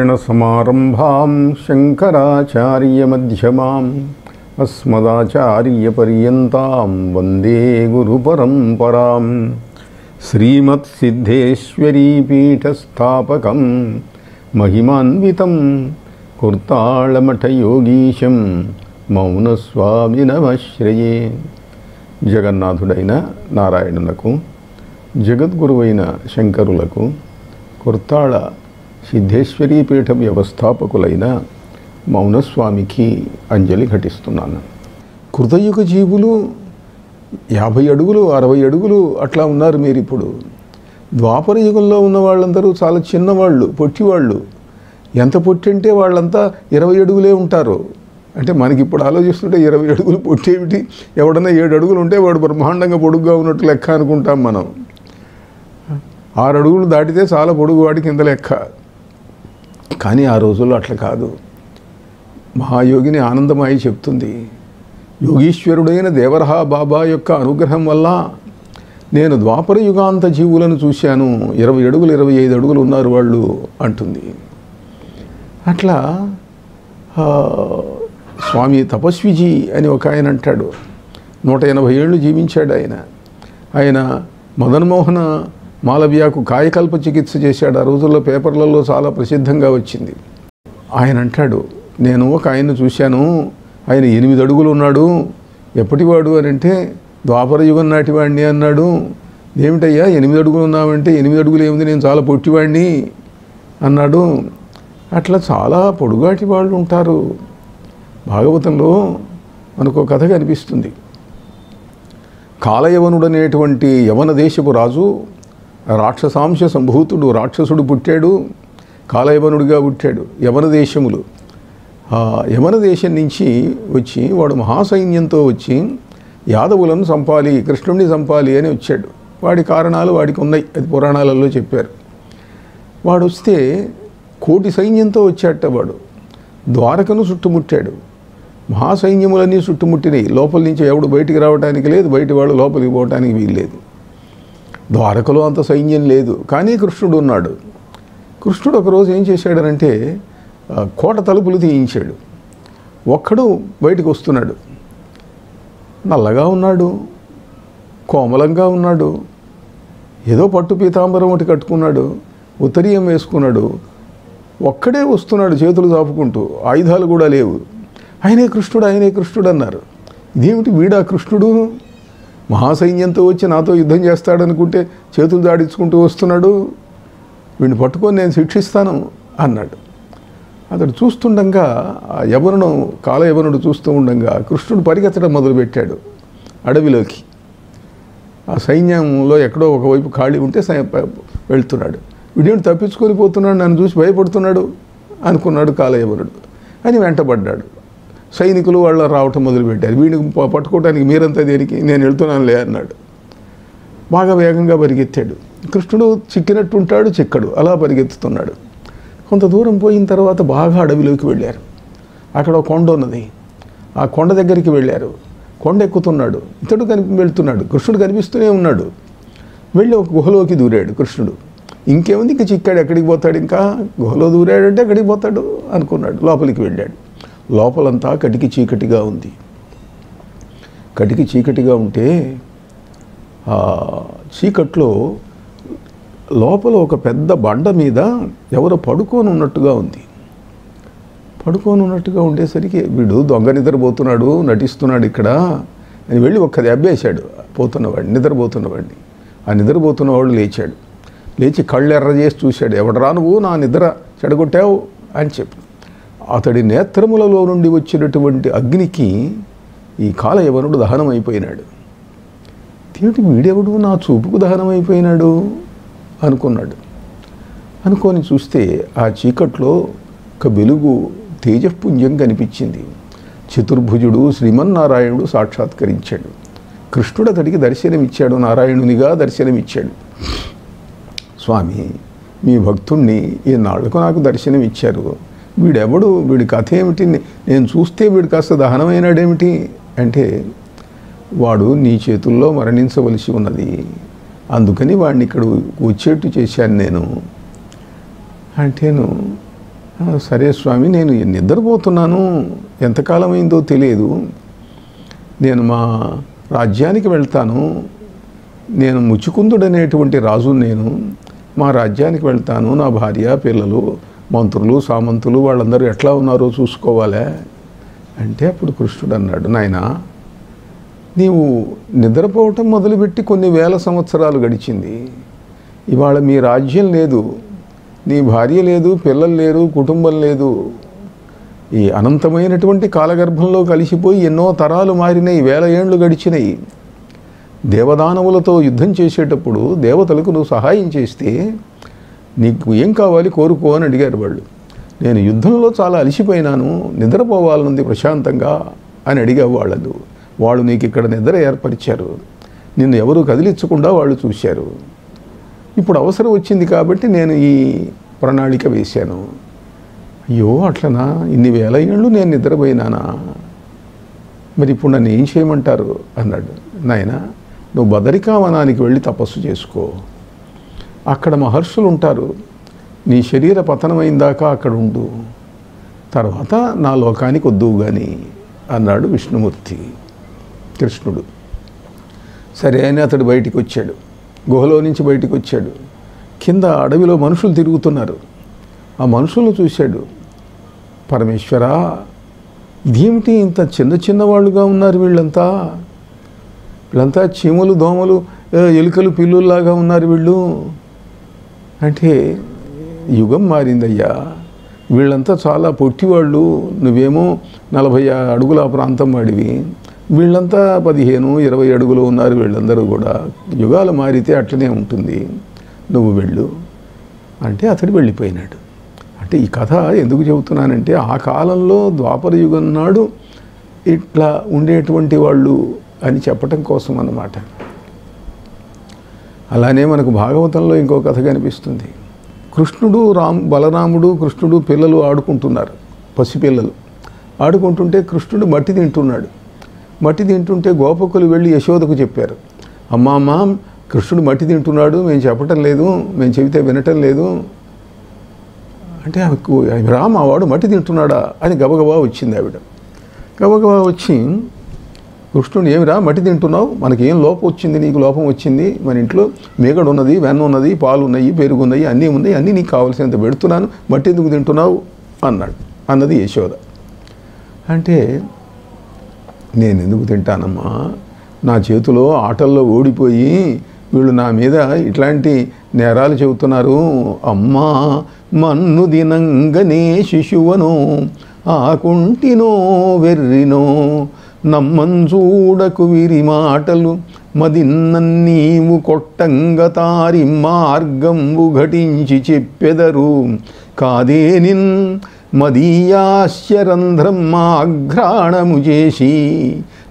నారాయణసమారంభాం శంకరాచార్యమధ్యమాం అస్మదాచార్యపర్యంతాం వందే గురుపరంపరాం శ్రీమత్సిద్ధేశ్వరీపీఠస్థాపకం మహిమాన్వితం కుర్తాళమఠయోగీశం మౌనస్వామినమశ్రయే జగన్నాథుడైన నారాయణునకు జగద్గురువైన శంకరులకు కుర్తాళ సిద్ధేశ్వరీ పీఠం వ్యవస్థాపకులైన మౌనస్వామికి అంజలి ఘటిస్తున్నాను. కృతయుగ జీవులు యాభై అడుగులు అరవై అడుగులు అట్లా ఉన్నారు మీరు ఇప్పుడు ద్వాపర యుగంలో ఉన్న వాళ్ళందరూ చాలా చిన్నవాళ్ళు పొట్టివాళ్ళు. ఎంత పొట్టి అంటే వాళ్ళంతా ఇరవై అడుగులే ఉంటారు. అంటే మనకి ఇప్పుడు ఆలోచిస్తుంటే ఇరవై అడుగులు పొట్టేమిటి ఎవడన్నా ఏడు అడుగులు ఉంటే వాడు బ్రహ్మాండంగా పొడుగ్గా ఉన్నట్టు లెక్క అనుకుంటాం మనం. ఆరు అడుగులు దాటితే చాలా పొడుగు వాడి కింద లెక్క. కానీ ఆ రోజుల్లో అట్లా కాదు. మహాయోగిని ఆనందమాయి చెప్తుంది యోగీశ్వరుడైన దేవరహా బాబా యొక్క అనుగ్రహం వల్ల నేను ద్వాపర యుగాంత జీవులను చూశాను. ఇరవై అడుగులు ఇరవై ఐదు అడుగులు ఉన్నారు వాళ్ళు అంటుంది. అట్లా స్వామి తపస్విజీ అని ఒక ఆయన అంటాడు. నూట ఎనభై ఏళ్ళు జీవించాడు ఆయన. ఆయన మదన్మోహన మాలవ్యాకు కాయకల్ప చికిత్స చేశాడు. ఆ రోజుల్లో పేపర్లలో చాలా ప్రసిద్ధంగా వచ్చింది. ఆయన అంటాడు నేను ఒక ఆయన్ని చూశాను. ఆయన ఎనిమిది అడుగులు ఉన్నాడు. ఎప్పటివాడు అని అంటే ద్వాపర యుగం నాటివాడిని అన్నాడు. ఏమిటయ్యా ఎనిమిది అడుగులు ఉన్నామంటే ఎనిమిది అడుగులు ఏమిది? నేను చాలా పొట్టివాడిని అన్నాడు. అట్లా చాలా పొడుగాటి వాళ్ళు ఉంటారు. భాగవతంలో మనకు ఒక కథ కనిపిస్తుంది. కాలయవనుడనేటువంటి యవన దేశపు రాజు రాక్షసాంశ సంభూతుడు రాక్షసుడు పుట్టాడు కాలయవనుడిగా పుట్టాడు యవన దేశములు. యవన దేశం నుంచి వచ్చి వాడు మహాసైన్యంతో వచ్చి యాదవులను చంపాలి కృష్ణుడిని చంపాలి అని వచ్చాడు. వాడి కారణాలు వాడికి ఉన్నాయి అది పురాణాలలో చెప్పారు. వాడు వస్తే కోటి సైన్యంతో వచ్చాట వాడు. ద్వారకను చుట్టుముట్టాడు. మహాసైన్యములన్నీ చుట్టుముట్టినాయి. లోపల నుంచి ఎవడు బయటికి రావడానికి లేదు బయట వాడు లోపలికి పోవడానికి వీల్లేదు. ద్వారకలో అంత సైన్యం లేదు. కానీ కృష్ణుడు ఉన్నాడు. కృష్ణుడు ఒకరోజు ఏం చేశాడనంటే కోట తలుపులు తీయించాడు. ఒక్కడు బయటకు వస్తున్నాడు. నల్లగా ఉన్నాడు కోమలంగా ఉన్నాడు ఏదో పట్టు పీతాంబరం ఒకటి కట్టుకున్నాడు ఉత్తరీయం వేసుకున్నాడు. ఒక్కడే వస్తున్నాడు చేతులు చాపుకుంటూ ఆయుధాలు కూడా లేవు. ఆయనే కృష్ణుడు ఆయనే కృష్ణుడు అన్నారు. ఇదేమిటి వీడా కృష్ణుడు? మహాసైన్యంతో వచ్చి నాతో యుద్ధం చేస్తాడనుకుంటే చేతులు దాడించుకుంటూ వస్తున్నాడు. వీడిని పట్టుకొని నేను శిక్షిస్తాను అన్నాడు. అతడు చూస్తుండగా ఆ యవనుడు కాలయవనుడు చూస్తూ ఉండగా కృష్ణుడు పరిగెత్తడం మొదలుపెట్టాడు అడవిలోకి. ఆ సైన్యంలో ఎక్కడో ఒకవైపు ఖాళీ ఉంటే సై- వెళ్తున్నాడు. వీడేంటి తప్పించుకొని పోతున్నాడు? నన్ను చూసి భయపడుతున్నాడు అనుకున్నాడు కాలయవనుడు అని వెంటబడ్డాడు. సైనికులు వాళ్ళు రావటం మొదలుపెట్టారు. వీడిని పట్టుకోవటానికి పట్టుకోవడానికి మీరంతా దేనికి? నేను వెళ్తున్నానులే అన్నాడు. బాగా వేగంగా పరిగెత్తాడు. కృష్ణుడు చిక్కినట్టుంటాడు చిక్కడు. అలా పరిగెత్తుతున్నాడు. కొంత దూరం పోయిన తర్వాత బాగా అడవిలోకి వెళ్ళారు. అక్కడ ఒక కొండ ఉన్నది. ఆ కొండ దగ్గరికి వెళ్ళారు. కొండ ఎక్కుతున్నాడు. ఇతడు కనిపి వెళ్తున్నాడు. కృష్ణుడు కనిపిస్తూనే ఉన్నాడు. వెళ్ళి ఒక గుహలోకి దూరాడు కృష్ణుడు. ఇంకేముంది? ఇంక చిక్కాడు ఎక్కడికి పోతాడు ఇంకా? గుహలో దూరాడంటే ఎక్కడికి పోతాడు? అనుకున్నాడు. లోపలికి వెళ్ళాడు. లోపలంతా కటికి చీకటిగా ఉంది. కటికి చీకటిగా ఉంటే చీకట్లో లోపల ఒక పెద్ద బండ మీద ఎవరో పడుకొని ఉన్నట్టుగా ఉంది. పడుకొని ఉన్నట్టుగా ఉండేసరికి వీడు దొంగ నిద్రపోతున్నాడు నటిస్తున్నాడు ఇక్కడ అని వెళ్ళి ఒక్క దెబ్బేశాడు పోతున్నవాడిని నిద్రపోతున్నవాడిని. ఆ నిద్రపోతున్నవాడు లేచాడు. లేచి కళ్ళు ఎర్ర చేసి చూశాడు. ఎవడరా నువ్వు? నా నిద్ర చెడగొట్టావు? అని చెప్పి అతడి నేత్రములలో నుండి వచ్చినటువంటి అగ్నికి ఈ కాలయవనుడు దహనం అయిపోయినాడు ఏమిటి వీడెవడు? నా చూపుకు దహనం అయిపోయినాడు అనుకున్నాడు. అనుకొని చూస్తే ఆ చీకట్లో ఒక వెలుగు తేజపుంజం కనిపించింది. చతుర్భుజుడు శ్రీమన్నారాయణుడు సాక్షాత్కరించాడు. కృష్ణుడు అతడికి దర్శనమిచ్చాడు నారాయణునిగా దర్శనమిచ్చాడు. స్వామి మీ భక్తుణ్ణి ఈ నాళ్ళకు నాకు దర్శనం ఇచ్చారు వీడెవడు? వీడి కథ ఏమిటి? నేను చూస్తే వీడు కాస్త దహనమైనాడేమిటి? అంటే వాడు నీ చేతుల్లో మరణించవలసి ఉన్నది. అందుకని వాడిని ఇక్కడ వచ్చేట్టు చేశాను నేను. అంటేను సరే స్వామి నేను నిద్రపోతున్నాను. ఎంతకాలం అయిందో తెలియదు. నేను మా రాజ్యానికి వెళ్తాను. నేను ముచ్చుకుందుడనేటువంటి రాజు నేను. మా రాజ్యానికి వెళ్తాను. నా భార్య పిల్లలు మంత్రులు సామంతులు వాళ్ళందరూ ఎట్లా ఉన్నారో చూసుకోవాలే అంటే అప్పుడు కృష్ణుడు అన్నాడు నాయనా నీవు నిద్రపోవటం మొదలుపెట్టి కొన్ని వేల సంవత్సరాలు గడిచింది. ఇవాళ మీ రాజ్యం లేదు నీ భార్య లేదు పిల్లలు లేరు కుటుంబం లేదు. ఈ అనంతమైనటువంటి కాలగర్భంలో కలిసిపోయి ఎన్నో తరాలు మారినాయి వేల ఏండ్లు గడిచినాయి దేవదానవులతో యుద్ధం చేసేటప్పుడు దేవతలకు నువ్వు సహాయం చేస్తే నీకు ఏం కావాలి కోరుకో అని అడిగారు వాళ్ళు. నేను యుద్ధంలో చాలా అలసిపోయినాను నిద్రపోవాలనుంది ప్రశాంతంగా అని అడిగావు వాళ్ళు వాళ్ళు నీకు ఇక్కడ నిద్ర ఏర్పరిచారు. నిన్ను ఎవరు కదిలించకుండా వాళ్ళు చూశారు. ఇప్పుడు అవసరం వచ్చింది కాబట్టి నేను ఈ ప్రణాళిక వేశాను. అయ్యో అట్లనా? ఇన్ని వేల ఏళ్ళు నేను నిద్రపోయినానా? మరి ఇప్పుడు నన్ను ఏం చేయమంటారు? అన్నాడు. నాయన నువ్వు బదరికావనానికి వెళ్ళి తపస్సు చేసుకో. అక్కడ మహర్షులు ఉంటారు. నీ శరీర పతనమైన దాకా అక్కడ ఉండు. తర్వాత నా లోకానికి వద్దు కానీ అన్నాడు విష్ణుమూర్తి కృష్ణుడు. సరే అని అతడు బయటికి వచ్చాడు. గుహలో నుంచి బయటికి వచ్చాడు. కింద అడవిలో మనుషులు తిరుగుతున్నారు. ఆ మనుషులను చూశాడు. పరమేశ్వర ఇదేమిటి ఇంత చిన్న చిన్న వాళ్ళుగా ఉన్నారు వీళ్ళంతా? వీళ్ళంతా చీమలు దోమలు ఎలుకలు పిల్లుల్లాగా ఉన్నారు వీళ్ళు? అంటే యుగం మారిందయ్యా. వీళ్ళంతా చాలా పొట్టివాళ్ళు. నువ్వేమో నలభై అడుగుల ప్రాంతం వాడివి. వీళ్ళంతా పదిహేను ఇరవై అడుగులు ఉన్నారు వీళ్ళందరూ కూడా. యుగాలు మారితే అట్లనే ఉంటుంది. నువ్వు వెళ్ళు. అంటే అతడు వెళ్ళిపోయినాడు. అంటే ఈ కథ ఎందుకు చెబుతున్నానంటే ఆ కాలంలో ద్వాపర యుగం నాడు ఇట్లా ఉండేటువంటి వాళ్ళు అని చెప్పటం కోసం అన్నమాట. అలానే మనకు భాగవతంలో ఇంకో కథ కనిపిస్తుంది. కృష్ణుడు రామ్ బలరాముడు కృష్ణుడు పిల్లలు ఆడుకుంటున్నారు పసిపిల్లలు. ఆడుకుంటుంటే కృష్ణుడు మట్టి తింటున్నాడు. మట్టి తింటుంటే గోపకులు వెళ్ళి యశోదకు చెప్పారు అమ్మా అమ్మ కృష్ణుడు మట్టి తింటున్నాడు మేము చెప్పటం లేదు మేము చెబితే వినటం లేదు. అంటే ఆమెకు రామ్ మా వాడు మట్టి తింటున్నాడా? అని గబగబా వచ్చింది ఆవిడ. గబగబా వచ్చి కృష్ణుడు ఏమిరా మట్టి తింటున్నావు? మనకి ఏం లోపం వచ్చింది? నీకు లోపం వచ్చింది? మన ఇంట్లో మేగడు ఉన్నది వెన్న ఉన్నది పాలు ఉన్నాయి పెరుగు ఉన్నాయి అన్నీ ఉన్నాయి అన్నీ నీకు కావాల్సినంత పెడుతున్నాను. మట్టి ఎందుకు తింటున్నావు? అన్నాడు. అన్నది యశోద. అంటే నేను ఎందుకు తింటానమ్మా? నా చేతిలో ఆటల్లో ఓడిపోయి వీళ్ళు నా మీద ఇట్లాంటి నేరాలు చెబుతున్నారు. అమ్మా మన్ను దినంగనే శిశువను ఆకుంటినో వెర్రినో నమ్మంచూడకు విరి మాటలు మదిన్న నీవు కొట్టంగ తారి మార్గంబు ఘటించి చెప్పెదరు. కాదేనిన్ మదీయాశ్చరంధ్రం మాఘ్రాణము చేసి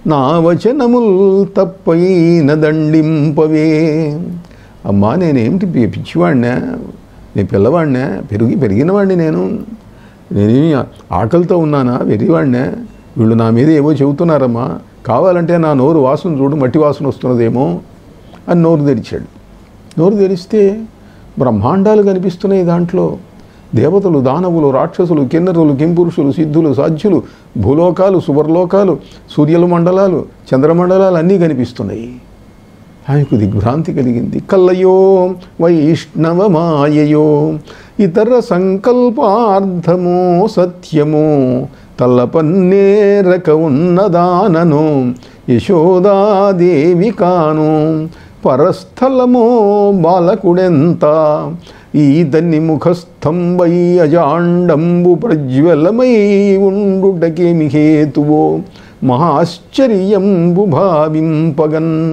నా వచనముల్ తప్పైన దండింపవే. అమ్మా నేనేమిటి పిచ్చివాడినా నేను పిల్లవాడినా పెరిగి పెరిగినవాడిని నేను? నేనేమి ఆకలితో ఉన్నానా? వెరివాడినా వీళ్ళు నా మీద ఏవో చెబుతున్నారమ్మా. కావాలంటే నా నోరు వాసన చూడు మట్టి వాసన వస్తున్నదేమో అని నోరు తెరిచాడు. నోరు తెరిస్తే బ్రహ్మాండాలు కనిపిస్తున్నాయి దాంట్లో. దేవతలు దానవులు రాక్షసులు కిన్నరులు కింపురుషులు సిద్ధులు సాధ్యులు భూలోకాలు సువర్లోకాలు సూర్యుల మండలాలు చంద్రమండలాలు అన్నీ కనిపిస్తున్నాయి. ఆయనకు దిగ్భ్రాంతి కలిగింది. కల్లయో వైష్ణవ మాయయో ఇతర సంకల్పార్థమో సత్యమో తల్లపన్నేరక ఉన్నదానను యశోదాదేవి కాను పరస్థలమో బాలకుడెంత? ఈతని ముఖస్థంబై అజాండంబు ప్రజ్వలమై ఉండుటకేమి హేతువో? మహాశ్చర్యంబు భావింపగన్.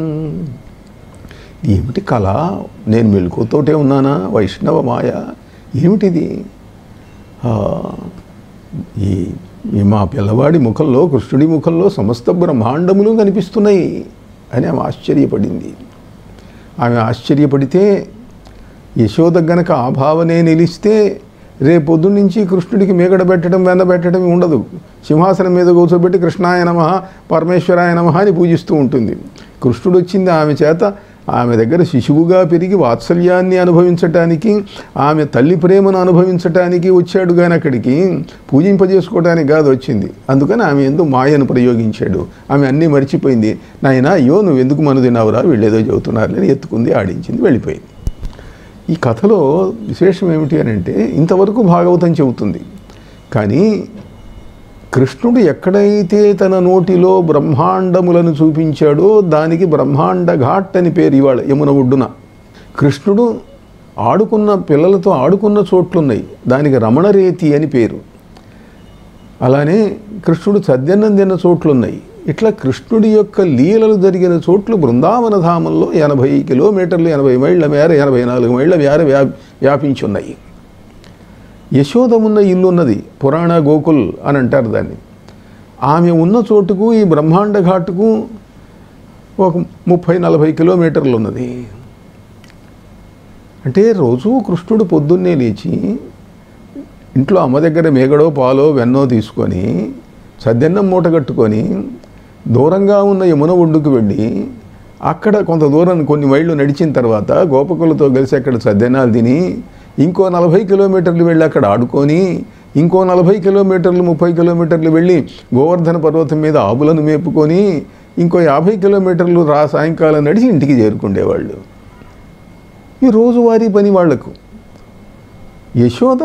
ఏమిటి కళ? నేను మెలుకుతోటే ఉన్నానా? వైష్ణవ మాయ? ఏమిటిది? ఆ, ఈ మా పిల్లవాడి ముఖంలో కృష్ణుడి ముఖంలో సమస్త బ్రహ్మాండములు కనిపిస్తున్నాయి అని ఆమె ఆశ్చర్యపడింది. ఆమె ఆశ్చర్యపడితే యశోద గనక ఆ భావనే నిలిస్తే రేపొద్దు నుంచి కృష్ణుడికి మేగడ పెట్టడం వెంద పెట్టడం ఉండదు. సింహాసనం మీద కూర్చోబెట్టి కృష్ణాయ నమ పరమేశ్వరాయ నమ అని పూజిస్తూ ఉంటుంది. కృష్ణుడు వచ్చింది ఆమె చేత ఆమె దగ్గర శిశువుగా పెరిగి వాత్సల్యాన్ని అనుభవించటానికి ఆమె తల్లి ప్రేమను అనుభవించటానికి వచ్చాడు కానీ అక్కడికి పూజింపజేసుకోవడానికి కాదు వచ్చింది. అందుకని ఆమె ఎందుకు మాయను ప్రయోగించాడు. ఆమె అన్నీ మర్చిపోయింది. నాయన అయ్యో నువ్వు ఎందుకు మను తిన్నావురా? వీళ్ళేదో చెబుతున్నారు అని ఎత్తుకుంది ఆడించింది వెళ్ళిపోయింది. ఈ కథలో విశేషం ఏమిటి అని అంటే ఇంతవరకు భాగవతం చెబుతుంది. కానీ కృష్ణుడు ఎక్కడైతే తన నోటిలో బ్రహ్మాండములను చూపించాడో దానికి బ్రహ్మాండ ఘాట్ అని పేరు ఇవాళ యమున ఒడ్డున. కృష్ణుడు ఆడుకున్న పిల్లలతో ఆడుకున్న చోట్లున్నాయి. దానికి రమణరేతి అని పేరు. అలానే కృష్ణుడు సద్యన్నం తిన్న చోట్లున్నాయి. ఇట్లా కృష్ణుడి యొక్క లీలలు జరిగిన చోట్లు బృందావన ధామంలో ఎనభై కిలోమీటర్లు ఎనభై మైళ్ళ మేర ఎనభై నాలుగు మైళ్ళ మేర వ్యా వ్యాపించి ఉన్నాయి యశోద ఉన్న ఇల్లు ఉన్నది పురాణ గోకుల్ అని అంటారు దాన్ని. ఆమె ఉన్న చోటుకు ఈ బ్రహ్మాండ ఘాటుకు ఒక ముప్పై నలభై కిలోమీటర్లు ఉన్నది. అంటే రోజు కృష్ణుడు పొద్దున్నే లేచి ఇంట్లో అమ్మ దగ్గర మేగడో పాలో వెన్నో తీసుకొని సద్దెన్నం మూట కట్టుకొని దూరంగా ఉన్న యమున ఒడ్డుకు వెళ్ళి అక్కడ కొంత దూరం కొన్ని మైళ్ళు నడిచిన తర్వాత గోపకులతో కలిసి అక్కడ సద్దెన్నాలు తిని ఇంకో నలభై కిలోమీటర్లు వెళ్ళి అక్కడ ఆడుకొని ఇంకో నలభై కిలోమీటర్లు ముప్పై కిలోమీటర్లు వెళ్ళి గోవర్ధన పర్వతం మీద ఆవులను మేపుకొని ఇంకో యాభై కిలోమీటర్లు రా సాయంకాలం నడిచి ఇంటికి చేరుకుండేవాళ్ళు. ఈ రోజువారీ పని వాళ్ళకు. యశోద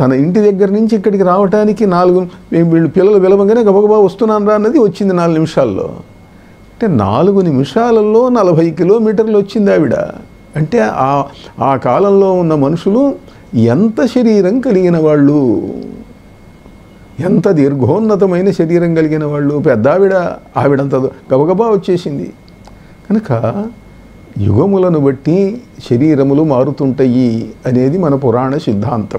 తన ఇంటి దగ్గర నుంచి ఇక్కడికి రావటానికి నాలుగు మేము వీళ్ళు పిల్లలు విలవంగానే గబగబా వస్తున్నాను రా అన్నది వచ్చింది నాలుగు నిమిషాల్లో. అంటే నాలుగు నిమిషాలలో నలభై కిలోమీటర్లు వచ్చింది ఆవిడ. అంటే ఆ ఆ కాలంలో ఉన్న మనుషులు ఎంత శరీరం కలిగిన వాళ్ళు? ఎంత దీర్ఘోన్నతమైన శరీరం కలిగిన వాళ్ళు? పెద్ద ఆవిడ ఆవిడంత గబగబా వచ్చేసింది. కనుక యుగములను బట్టి శరీరములు మారుతుంటాయి అనేది మన పురాణ సిద్ధాంతం.